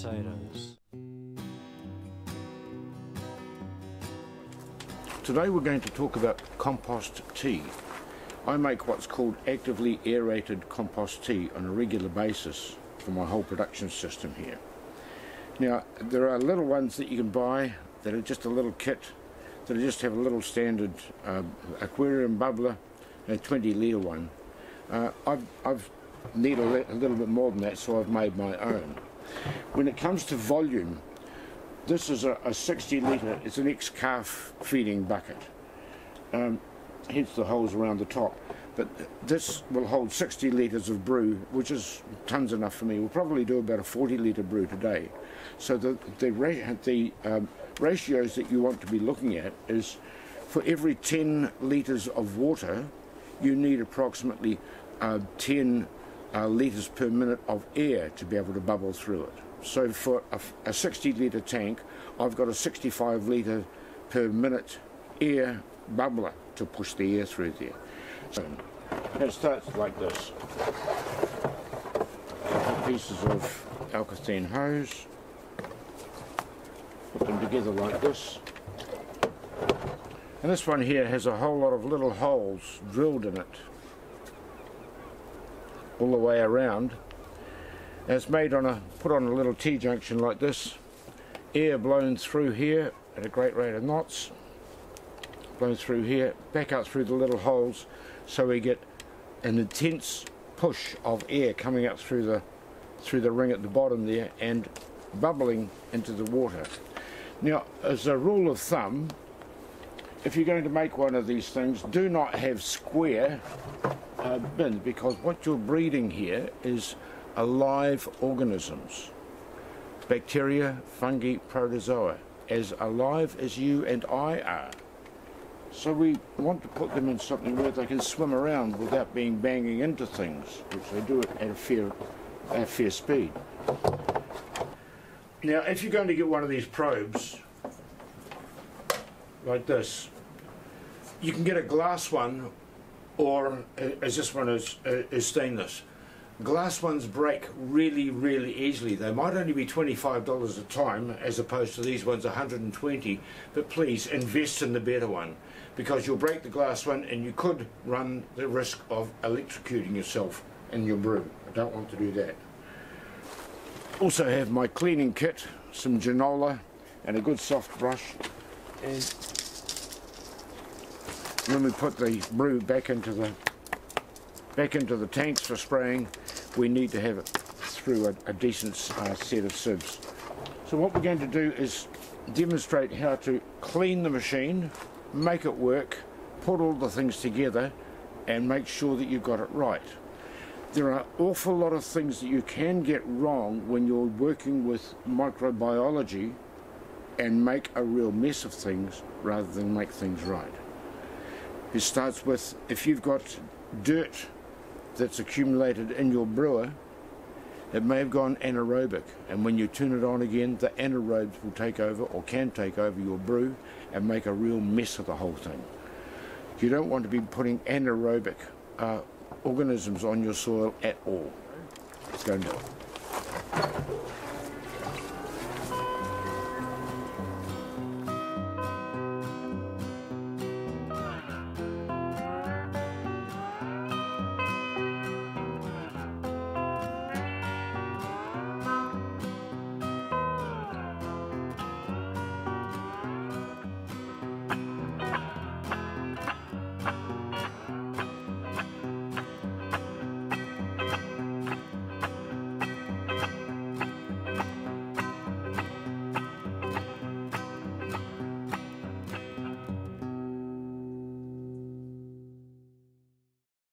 potatoes. Today we're going to talk about compost tea. I make what's called actively aerated compost tea on a regular basis for my whole production system here. Now there are little ones that you can buy that are just a little kit that just have a little standard uh, aquarium bubbler, a 20 litre one. Uh, I've, I've need a, a little bit more than that so I've made my own. When it comes to volume this is a, a 60 litre, it's an ex-calf feeding bucket. Um, hence the holes around the top. But this will hold 60 litres of brew, which is tons enough for me. We'll probably do about a 40 litre brew today. So the, the, the um, ratios that you want to be looking at is for every 10 litres of water, you need approximately uh, 10 uh, litres per minute of air to be able to bubble through it. So for a, a 60 litre tank, I've got a 65 litre per minute air bubbler to push the air through there. So it starts like this. Pieces of alkathene hose, put them together like this. And this one here has a whole lot of little holes drilled in it all the way around and it's made on a put on a little T-junction like this air blown through here at a great rate of knots blown through here back out through the little holes so we get an intense push of air coming up through the through the ring at the bottom there and bubbling into the water. Now as a rule of thumb if you're going to make one of these things do not have square uh, bins because what you're breeding here is alive organisms bacteria, fungi, protozoa as alive as you and I are. So we want to put them in something where they can swim around without being banging into things, which they do at a fair, at a fair speed. Now, if you're going to get one of these probes, like this, you can get a glass one, or uh, as this one is, uh, is stainless. Glass ones break really really easily. They might only be $25 a time as opposed to these ones 120 but please invest in the better one because you'll break the glass one and you could run the risk of electrocuting yourself in your brew. I don't want to do that. Also have my cleaning kit some Janola and a good soft brush. And when we put the brew back into the back into the tanks for spraying we need to have it through a, a decent uh, set of sieves. So what we're going to do is demonstrate how to clean the machine, make it work, put all the things together and make sure that you've got it right. There are awful lot of things that you can get wrong when you're working with microbiology and make a real mess of things rather than make things right. It starts with if you've got dirt that's accumulated in your brewer, it may have gone anaerobic and when you turn it on again the anaerobes will take over or can take over your brew and make a real mess of the whole thing. You don't want to be putting anaerobic uh, organisms on your soil at all. It's going to